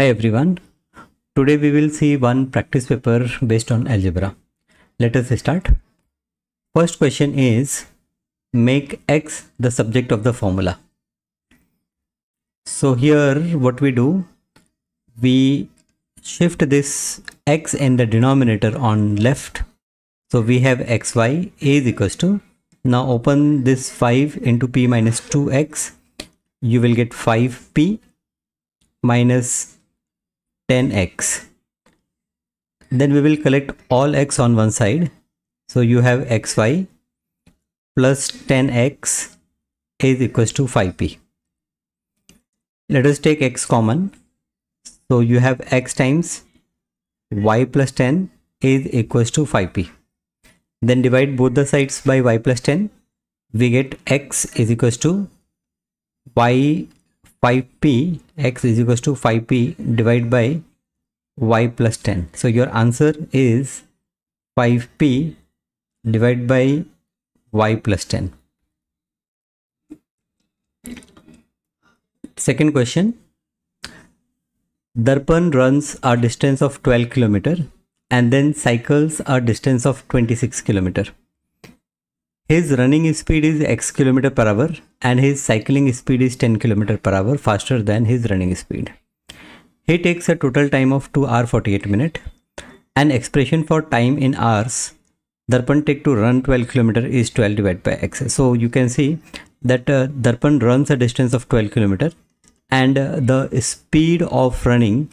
Hi everyone. Today we will see one practice paper based on algebra. Let us start. First question is make x the subject of the formula. So here what we do we shift this x in the denominator on left. So we have xy is equals to now open this 5 into p minus 2x you will get 5p minus 10x then we will collect all x on one side. So you have xy plus 10x is equals to 5p let us take x common. So you have x times y plus 10 is equals to 5p then divide both the sides by y plus 10 we get x is equals to y 5p x is equals to 5p divided by y plus 10 so your answer is 5p divided by y plus 10 second question. Darpan runs a distance of 12 kilometer and then cycles a distance of 26 kilometer. His running speed is x kilometer per hour and his cycling speed is 10 km per hour faster than his running speed. He takes a total time of 2 hour 48 minute. An expression for time in hours, Darpan take to run 12 km is 12 divided by x. So you can see that uh, Darpan runs a distance of 12 km and uh, the speed of running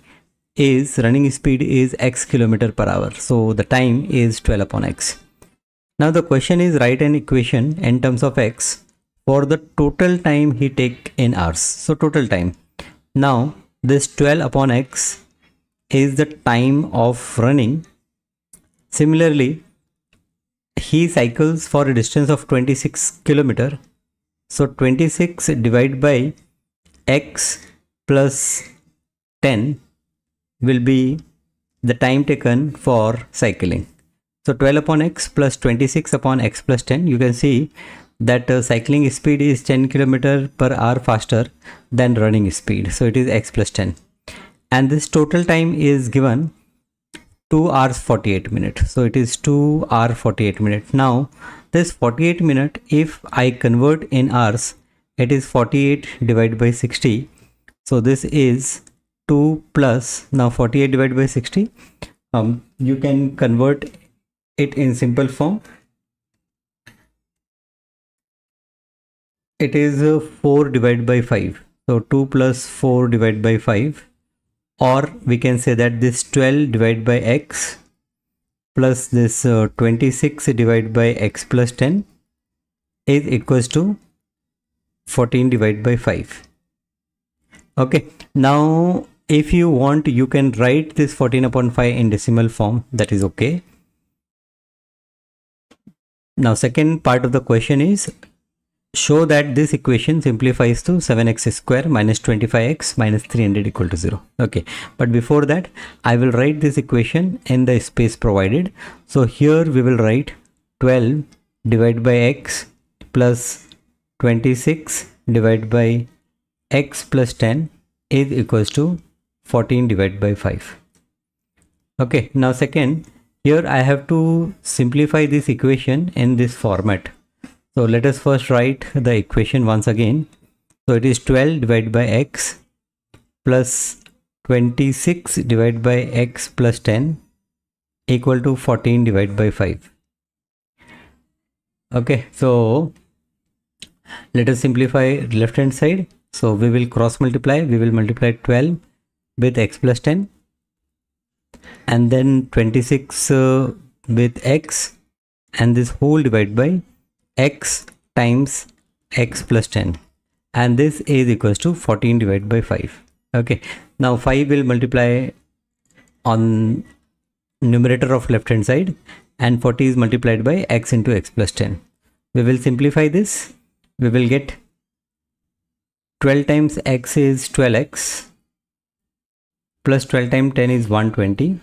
is running speed is x kilometer per hour. So the time is 12 upon x. Now the question is write an equation in terms of x for the total time he take in hours so total time now this 12 upon x is the time of running. Similarly he cycles for a distance of 26 kilometer. So 26 divided by x plus 10 will be the time taken for cycling. So 12 upon x plus 26 upon x plus 10 you can see that uh, cycling speed is 10 km per hour faster than running speed. So it is x plus 10 and this total time is given 2 hours 48 minutes so it is 2 hour 48 minutes now this 48 minute if i convert in hours it is 48 divided by 60 so this is 2 plus now 48 divided by 60 um, you can convert it in simple form it is uh, 4 divided by 5 so 2 plus 4 divided by 5 or we can say that this 12 divided by x plus this uh, 26 divided by x plus 10 is equals to 14 divided by 5 okay. Now if you want you can write this 14 upon 5 in decimal form. That is okay. Now second part of the question is show that this equation simplifies to 7x square minus 25x minus 300 equal to 0 okay. But before that i will write this equation in the space provided. So here we will write 12 divided by x plus 26 divided by x plus 10 is equals to 14 divided by 5 okay. Now second here i have to simplify this equation in this format so let us first write the equation once again. So it is 12 divided by x plus 26 divided by x plus 10 equal to 14 divided by 5. Okay, so let us simplify left hand side. So we will cross multiply, we will multiply 12 with x plus 10 and then 26 uh, with x and this whole divided by x times x plus 10 and this is equals to 14 divided by 5 okay. Now 5 will multiply on numerator of left hand side and 40 is multiplied by x into x plus 10 we will simplify this. We will get 12 times x is 12x plus 12 times 10 is 120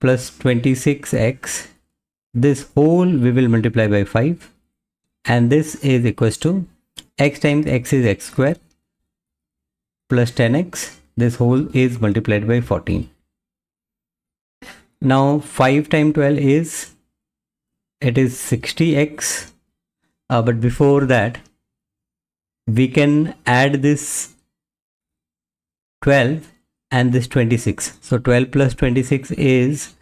plus 26x this whole we will multiply by 5 and this is equals to x times x is x square plus 10x this whole is multiplied by 14 now 5 times 12 is it is 60x uh, but before that we can add this 12 and this 26 so 12 plus 26 is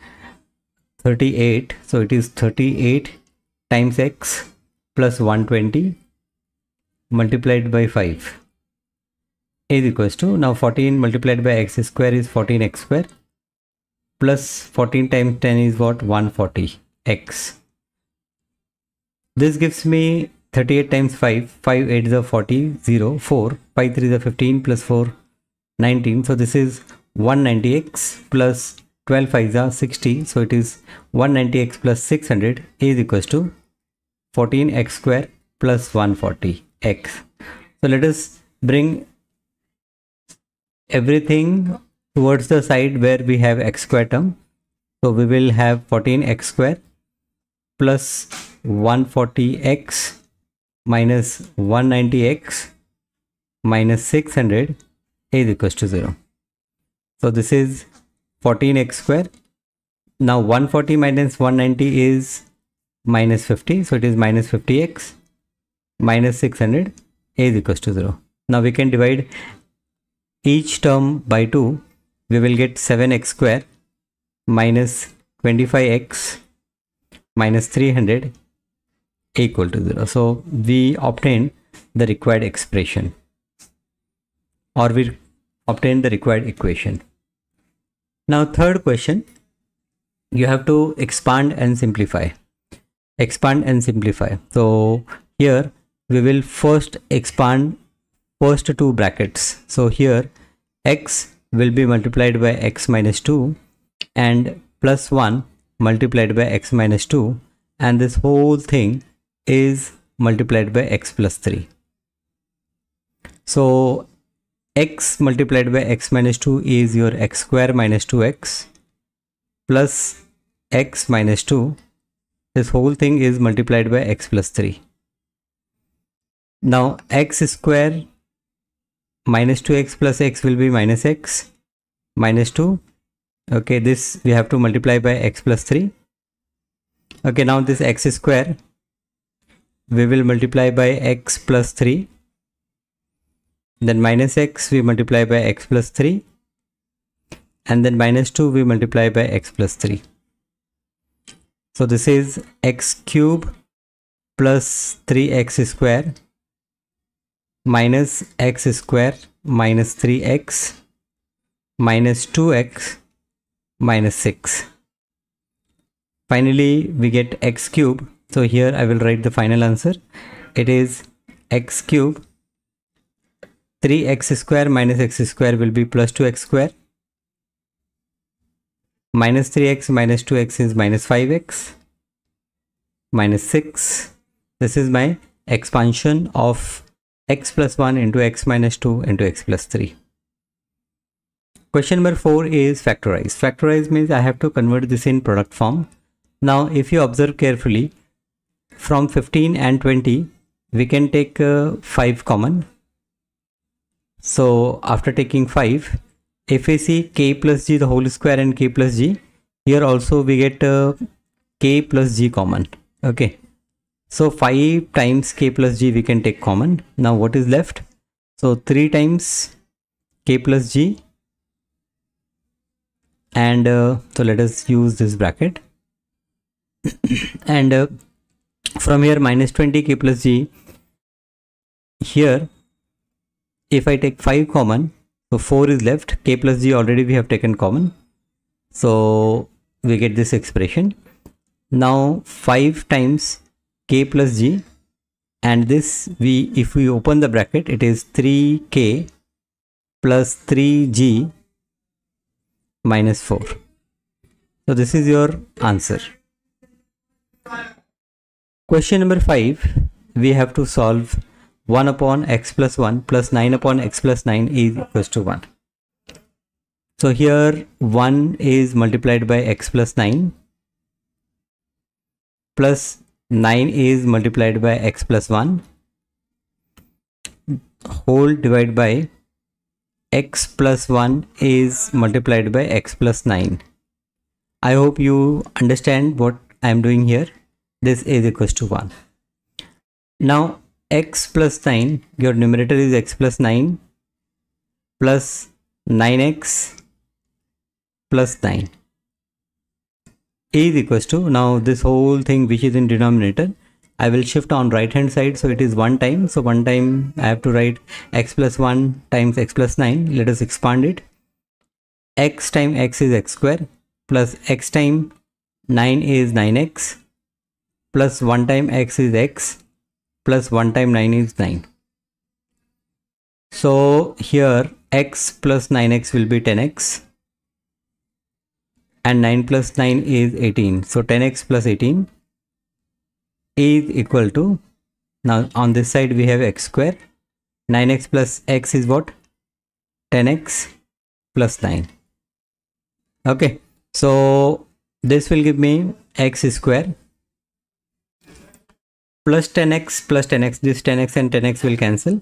38 so it is 38 times x plus 120 multiplied by 5 is equals to now 14 multiplied by x square is 14x square. Plus 14 times 10 is what? 140 x. This gives me 38 times 5 5 8 is a 40 0 4 5 3 is a 15 plus 4 19 so this is 190x plus 12 5 is 60 so it is 190x plus 600 is equals to 14x square plus 140x so let us bring everything towards the side where we have x square term. So we will have 14x square plus 140x minus 190x minus 600 is equals to 0 so this is 14x square. Now 140 minus 190 is minus 50 so it is minus 50x minus 600 is equals to 0 now we can divide each term by 2 we will get 7x square minus 25x minus 300 equal to 0 so we obtain the required expression or we obtain the required equation. Now third question you have to expand and simplify expand and simplify so here we will first expand first two brackets. So here x will be multiplied by x minus 2 and plus 1 multiplied by x minus 2 and this whole thing is multiplied by x plus 3. So x multiplied by x minus 2 is your x square minus 2x plus x minus 2 this whole thing is multiplied by x plus 3 now x square minus 2x plus x will be minus x minus 2 okay this we have to multiply by x plus 3 okay now this x square we will multiply by x plus 3 then minus x we multiply by x plus 3 and then minus 2 we multiply by x plus 3 so this is x cube plus 3x square minus x square minus 3x minus 2x minus 6. Finally, we get x cube. So here I will write the final answer. It is x cube 3x square minus x square will be plus 2x square minus 3x minus 2x is minus 5x minus 6 this is my expansion of x plus 1 into x minus 2 into x plus 3. Question number 4 is factorize. Factorize means I have to convert this in product form. Now if you observe carefully, from 15 and 20, we can take uh, 5 common. So after taking 5, see k plus g the whole square and k plus g, here also we get uh, k plus g common. Okay. So 5 times k plus g we can take common. Now what is left? So 3 times k plus g and uh, so let us use this bracket and uh, from here minus 20 k plus g here if I take 5 common so 4 is left. K plus g already we have taken common. So we get this expression. Now 5 times k plus g and this we if we open the bracket it is 3k plus 3g minus 4 so this is your answer. Question number 5 we have to solve 1 upon x plus 1 plus 9 upon x plus 9 is equals to 1 so here 1 is multiplied by x plus 9 plus 9 is multiplied by x plus 1 whole divided by x plus 1 is multiplied by x plus 9. I hope you understand what I am doing here. This is equals to 1. Now x plus 9, your numerator is x plus 9 plus 9x plus 9 is equals to now this whole thing which is in denominator I will shift on right hand side so it is one time. So one time I have to write x plus 1 times x plus 9 let us expand it. X time x is x square plus x time 9 is 9x plus 1 time x is x plus 1 time 9 is 9 so here x plus 9x will be 10x and 9 plus 9 is 18 so 10x plus 18 is equal to now on this side we have x square. 9x plus x is what? 10x plus 9 okay. So this will give me x square plus 10x plus 10x this 10x and 10x will cancel.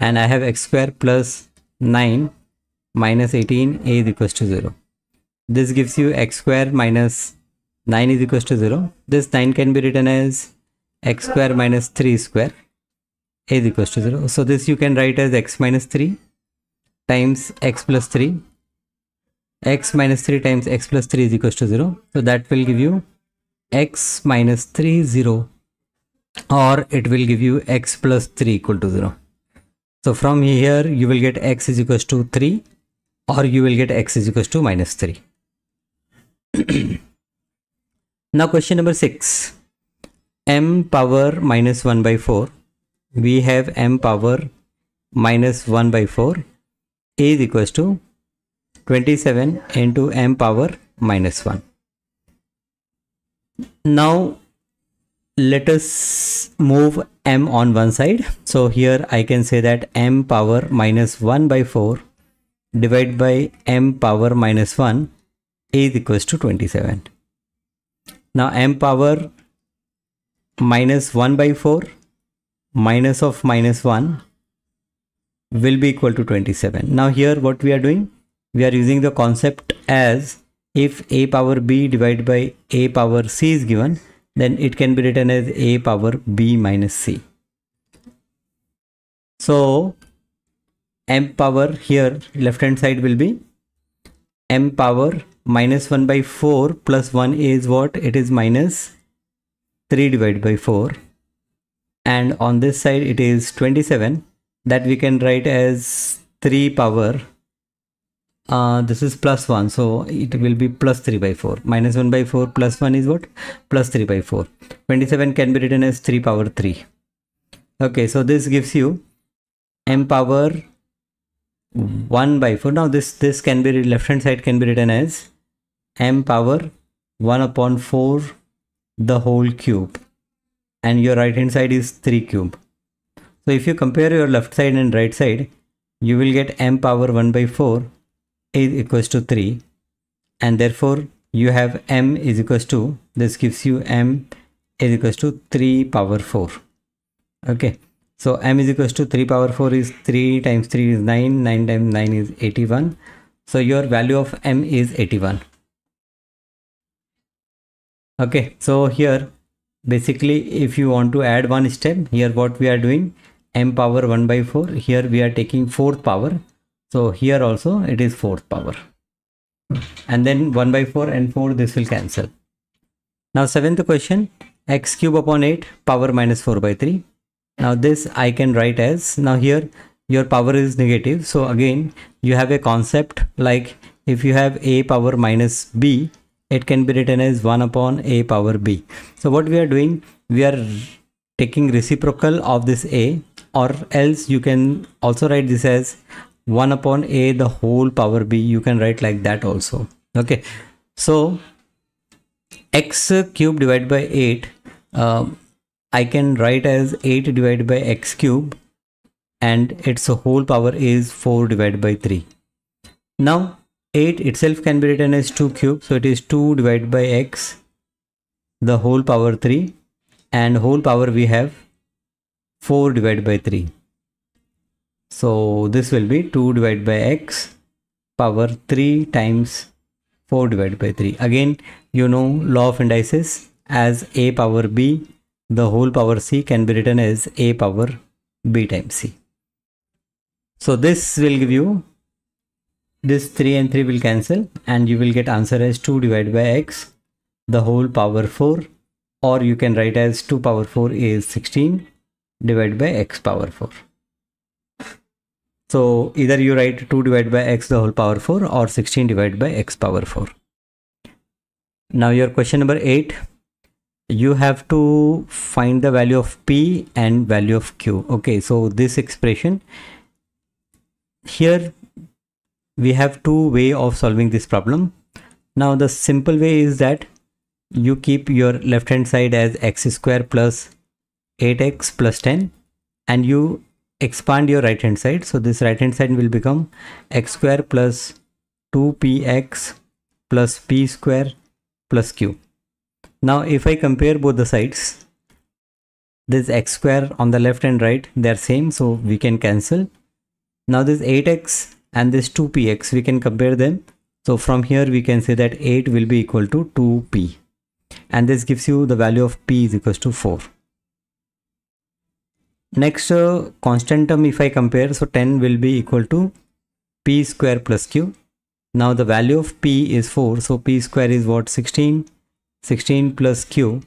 And I have x square plus 9 minus 18 a is equals to 0 this gives you x square minus 9 is equals to 0 this 9 can be written as x square minus 3 square is equals to 0 so this you can write as x minus 3 times x plus 3 x minus 3 times x plus 3 is equals to 0 so that will give you x minus 3 0 or it will give you x plus 3 equal to 0 so from here you will get x is equals to 3 or you will get x is equals to minus 3 now question number 6 m power minus 1 by 4 we have m power minus 1 by 4 is equals to 27 into m power minus 1 now let us move m on one side so here i can say that m power minus 1 by 4 divided by m power minus 1 is equals to 27. Now m power minus 1 by 4 minus of minus 1 will be equal to 27. Now here what we are doing? We are using the concept as if a power b divided by a power c is given then it can be written as a power b minus c. So m power here left hand side will be m power minus 1 by 4 plus 1 is what? It is minus 3 divided by 4 and on this side it is 27 that we can write as 3 power uh, this is plus 1 so it will be plus 3 by 4 minus 1 by 4 plus 1 is what? Plus 3 by 4 27 can be written as 3 power 3 okay so this gives you m power 1 by 4 now this this can be left hand side can be written as m power 1 upon 4 the whole cube. And your right hand side is 3 cube. So if you compare your left side and right side you will get m power 1 by 4 is equals to 3 and therefore you have m is equals to this gives you m is equals to 3 power 4 okay. So m is equals to 3 power 4 is 3 times 3 is 9 9 times 9 is 81 so your value of m is 81 okay. So here basically if you want to add one step here what we are doing? M power 1 by 4 here we are taking fourth power so here also it is fourth power. And then 1 by 4 and 4 this will cancel. Now seventh question x cube upon 8 power minus 4 by 3 now this i can write as now here your power is negative. So again you have a concept like if you have a power minus b it can be written as 1 upon a power b. So what we are doing we are taking reciprocal of this a or else you can also write this as 1 upon a the whole power b. You can write like that also. Okay. So x cube divided by 8 uh, I can write as 8 divided by x cube and its whole power is 4 divided by 3 now 8 itself can be written as 2 cube so it is 2 divided by x the whole power 3 and whole power we have 4 divided by 3 So this will be 2 divided by x power 3 times 4 divided by 3. Again, you know law of indices as a power b, the whole power c can be written as a power b times c. So this will give you this 3 and 3 will cancel and you will get answer as 2 divided by x the whole power 4 or you can write as 2 power 4 is 16 divided by x power 4. So either you write 2 divided by x the whole power 4 or 16 divided by x power 4. Now your question number 8 you have to find the value of p and value of q. Okay so this expression here we have two way of solving this problem. Now the simple way is that you keep your left hand side as x square plus 8x plus 10 and you expand your right hand side so this right hand side will become x square plus 2px plus p square plus q now if I compare both the sides, this x square on the left and right, they're same, so we can cancel. Now this 8x and this 2px, we can compare them. So from here we can say that 8 will be equal to 2p. And this gives you the value of p is equals to 4. Next uh, constant term if I compare, so 10 will be equal to p square plus q. Now the value of p is 4, so p square is what 16 16 plus q.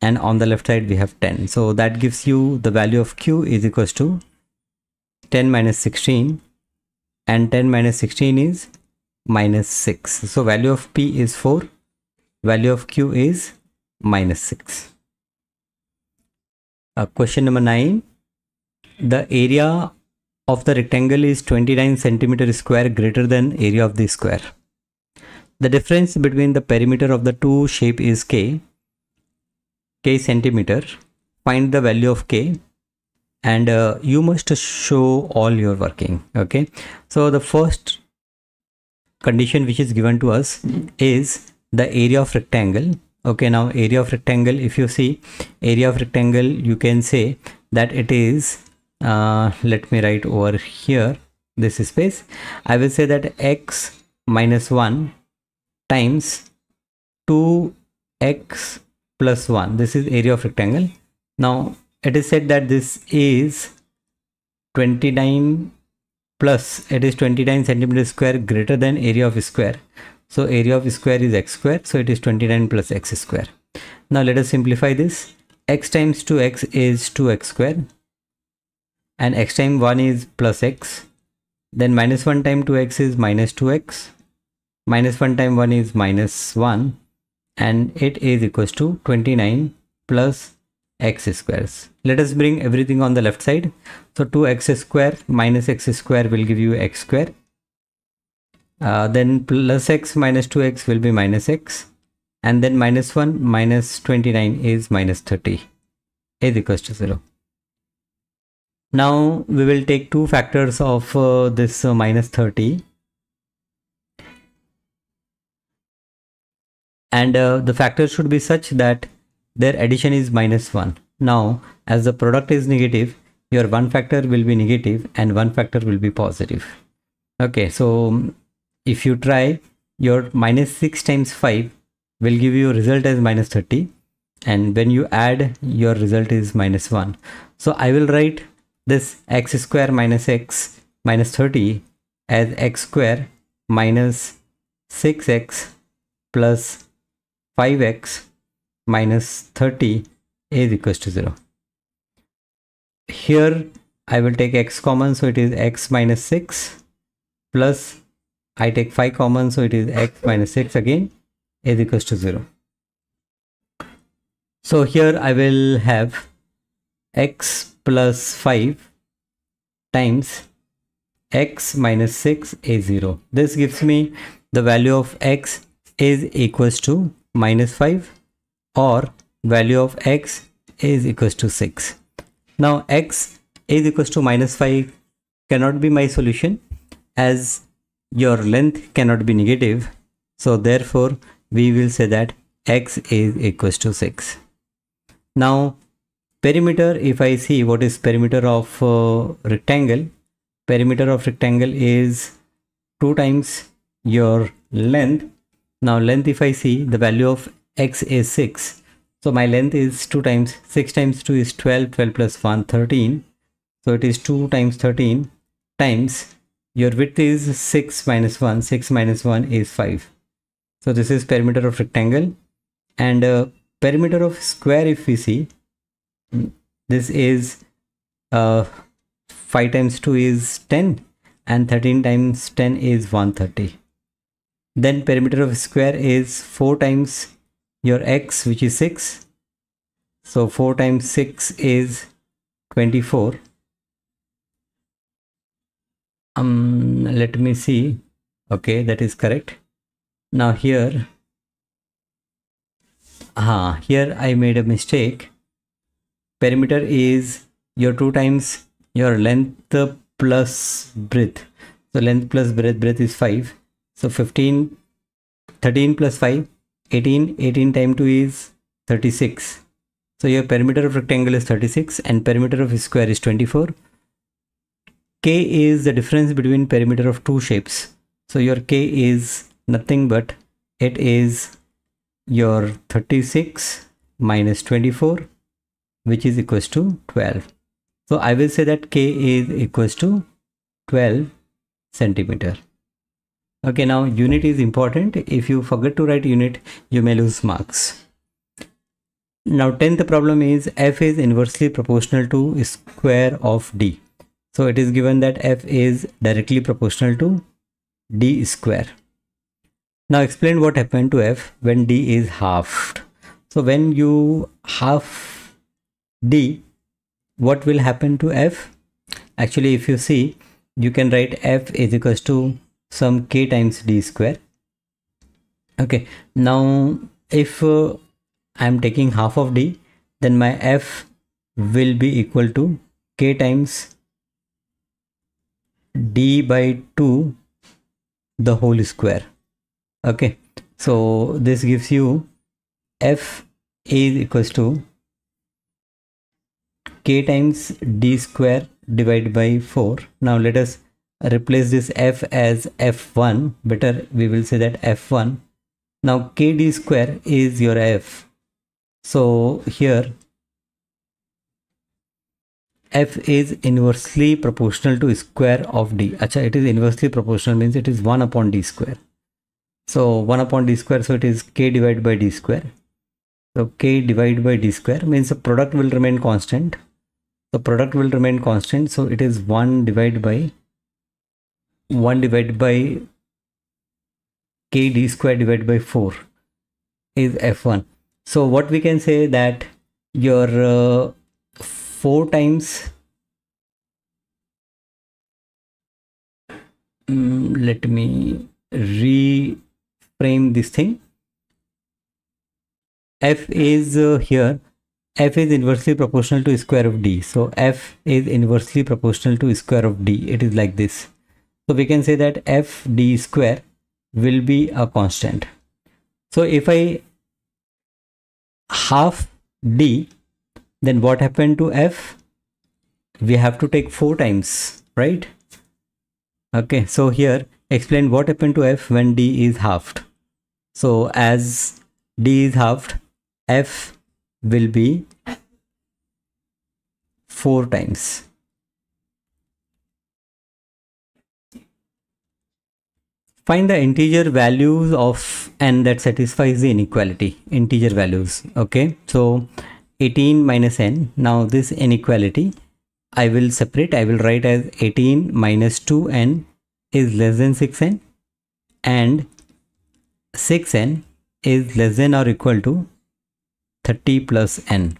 And on the left side we have 10 so that gives you the value of q is equals to 10 minus 16 and 10 minus 16 is minus 6 so value of p is 4 value of q is minus 6 uh, question number 9 the area of the rectangle is 29 centimeter square greater than area of the square the difference between the perimeter of the two shape is k, k centimeter. Find the value of k and uh, you must show all your working. Okay. So the first condition which is given to us is the area of rectangle. Okay. Now area of rectangle, if you see area of rectangle, you can say that it is, uh, let me write over here this space. I will say that x minus 1 times 2x plus 1 this is area of rectangle now it is said that this is 29 plus it is 29 centimeter square greater than area of square so area of square is x square. So it is 29 plus x square. Now let us simplify this. X times 2x is 2x square. And x times 1 is plus x. Then minus 1 times 2x is minus 2x minus 1 times 1 is minus 1 and it is equals to 29 plus x squares. Let us bring everything on the left side. So 2x square minus x square will give you x square. Uh, then plus x minus 2x will be minus x and then minus 1 minus 29 is minus 30 is equals to 0. Now we will take two factors of uh, this uh, minus 30 and uh, the factors should be such that their addition is minus 1. Now as the product is negative your one factor will be negative and one factor will be positive. Okay so if you try your minus 6 times 5 will give you result as minus 30 and when you add your result is minus 1. So I will write this x square minus x minus 30 as x square minus 6x plus 5x minus 30 is equals to 0. Here I will take x common so it is x minus 6 plus I take 5 common so it is x minus 6 again is equals to 0. So here I will have x plus 5 times x minus 6 is 0. This gives me the value of x is equals to minus 5 or value of x is equals to 6. Now x is equals to minus 5 cannot be my solution as your length cannot be negative. So therefore we will say that x is equals to 6. Now perimeter if I see what is perimeter of uh, rectangle perimeter of rectangle is 2 times your length now length if I see the value of x is 6 so my length is 2 times 6 times 2 is 12 12 plus 1 13 so it is 2 times 13 times your width is 6 minus 1 6 minus 1 is 5 so this is perimeter of rectangle. And uh, perimeter of square if we see this is uh, 5 times 2 is 10 and 13 times 10 is 130 then perimeter of square is 4 times your x which is 6 so 4 times 6 is 24 um let me see. Okay that is correct. Now here ah here i made a mistake. Perimeter is your 2 times your length plus breadth. So length plus breadth breadth is 5 so 15 13 plus 5 18 18 times 2 is 36 so your perimeter of rectangle is 36 and perimeter of square is 24 k is the difference between perimeter of two shapes. So your k is nothing but it is your 36 minus 24 which is equals to 12 so i will say that k is equals to 12 centimeter. Okay now unit is important. If you forget to write unit you may lose marks. Now 10th problem is f is inversely proportional to square of d so it is given that f is directly proportional to d square. Now explain what happened to f when d is halved. So when you half d, what will happen to f? Actually, if you see, you can write f is equals to some k times d square. Okay, now if uh, I am taking half of d, then my f will be equal to k times d by 2 the whole square. Okay. So this gives you f is equals to k times d square divided by 4 now let us replace this f as f1 better we will say that f1 now kd square is your f. So here f is inversely proportional to square of d. Acha it is inversely proportional means it is 1 upon d square. So 1 upon d square so it is k divided by d square. So k divided by d square means the product will remain constant. The product will remain constant so it is 1 divided by 1 divided by k d square divided by 4 is f1 so what we can say that your uh, 4 times. Mm, let me reframe this thing. F is uh, here. F is inversely proportional to square of d. So f is inversely proportional to square of d. It is like this. So we can say that f d square will be a constant. So if i half d then what happened to f? We have to take four times right? Okay so here explain what happened to f when d is halved. So as d is halved f will be four times. Find the integer values of n that satisfies the inequality integer values okay? So 18 minus n. Now this inequality I will separate I will write as 18 minus 2n is less than 6n and 6n is less than or equal to 30 plus n.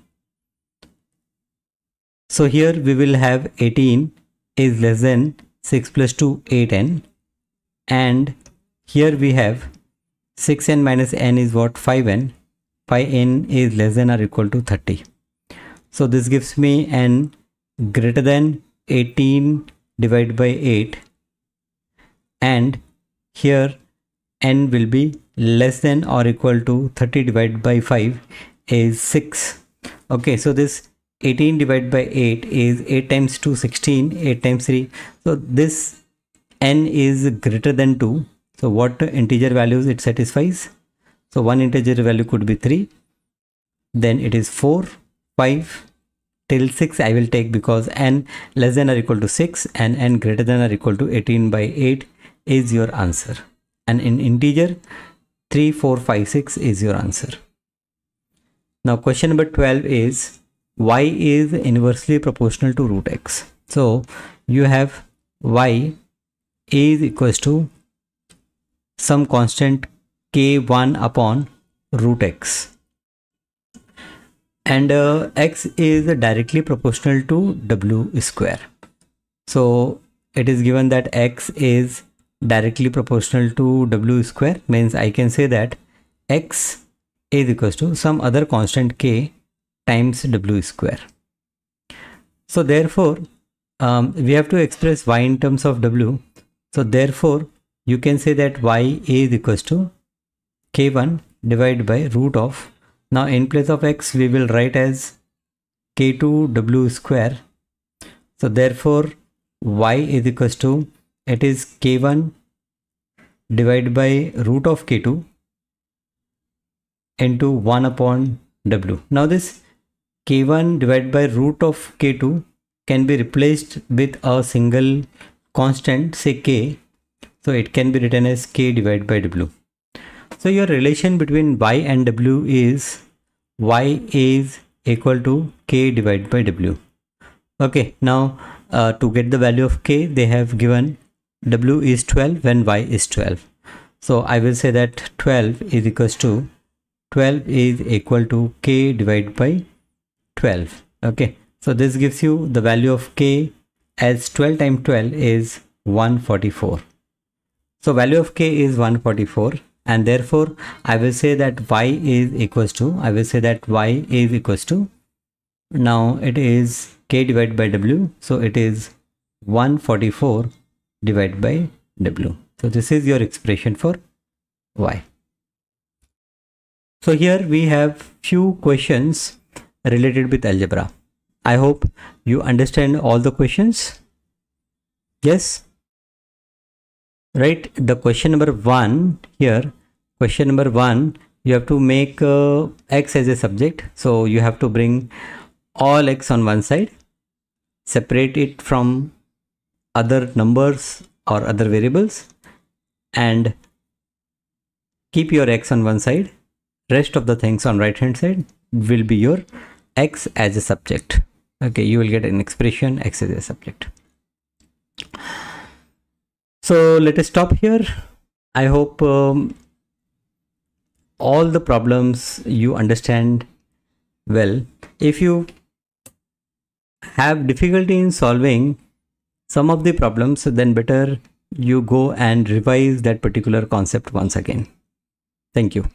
So here we will have 18 is less than 6 plus 2 8n and here we have 6n minus n is what? 5n pi n is less than or equal to 30. So this gives me n greater than 18 divided by 8 and here n will be less than or equal to 30 divided by 5 is 6 okay so this 18 divided by 8 is 8 times 2 16 8 times 3 so this n is greater than 2 so what integer values it satisfies so one integer value could be 3 then it is 4 5 till 6 I will take because n less than or equal to 6 and n greater than or equal to 18 by 8 is your answer. And in integer 3 4 5 6 is your answer. Now question number 12 is y is inversely proportional to root x. So you have y is equals to some constant k1 upon root x. And uh, x is directly proportional to w square. So it is given that x is directly proportional to w square means i can say that x is equals to some other constant k times w square. So therefore um, we have to express y in terms of w. So therefore you can say that y is equals to k1 divided by root of. Now in place of x we will write as k2 w square. So therefore y is equals to it is k1 divided by root of k2 into 1 upon w. Now this k1 divided by root of k2 can be replaced with a single constant say k. So it can be written as k divided by w so your relation between y and w is y is equal to k divided by w. Okay, now uh, to get the value of k, they have given w is 12 when y is 12. So I will say that 12 is equals to 12 is equal to k divided by 12. Okay, so this gives you the value of k as 12 times 12 is 144. So value of k is 144 and therefore I will say that y is equals to I will say that y is equals to now it is k divided by w so it is 144 divided by w. So this is your expression for y. So here we have few questions related with algebra. I hope you understand all the questions. Yes right? The question number one here question number one you have to make uh, x as a subject. So you have to bring all x on one side separate it from other numbers or other variables and keep your x on one side. Rest of the things on right hand side will be your x as a subject. Okay you will get an expression x as a subject so let us stop here. I hope um, all the problems you understand well. If you have difficulty in solving some of the problems then better you go and revise that particular concept once again. Thank you